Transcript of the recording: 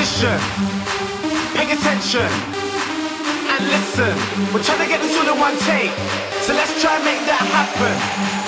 position. Pay attention and listen. We're trying to get this all in one take. So let's try and make that happen.